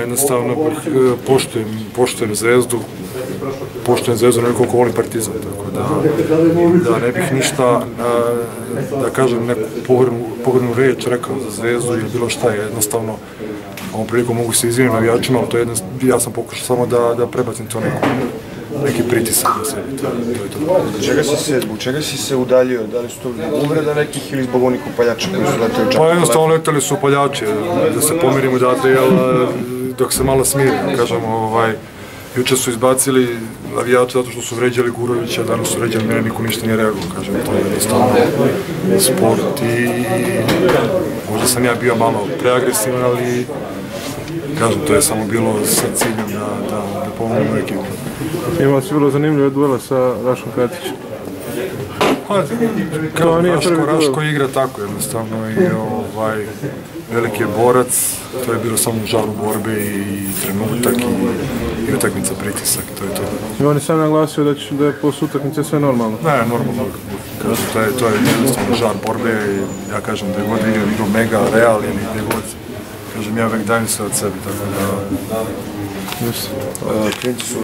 Jednostavno, eh, poštujem, poštujem zvezdu, poštujem zvezdu nekoliko volim partizan, tako da, da ne bih ništa, eh, da kažem neku pogrednu, pogrednu reč rekao za zvezdu ili bilo šta, jednostavno, ovom prilikom mogu se izvijem navijačima, ali to je jedno, ja sam pokušao samo da, da prebacim to neko, neki pritisak na sebi, to, to je to. Zbog čega si se, zbog čega si se udaljio? Da li su to uvreda nekih ili zbog onih upaljača koji su leteli čak? Pa jednostavno leteli su upaljači, da se pomirimo odatle, jel, dok se malo smirim, kažemo, ovaj, juče su izbacili navijače zato što su vređali Gurovića, danas su vređali mene, niko ništa nije reagovao, kažem, to je jednostavno sport i možda sam ja bio malo preagresivan, ali kažem, to je samo bilo sa ciljem da, da, da pomognemo ekipu. Imao si vrlo zanimljive duela sa Raškom Katićem. Kao nije Raško, igra tako jednostavno i ovaj, veliki je borac, to je bilo samo žaru borbe i trenutak i, i utakmica pritisak, to je to. I on je sam naglasio da, će, da je posle utakmice sve normalno. Ne, normalno, kažem, to je, to je jednostavno žar borbe i ja kažem da je god igra, igra Mega, Real ili gdje god, kažem ja uvek dajem sve od sebe, tako da Just. Klinci su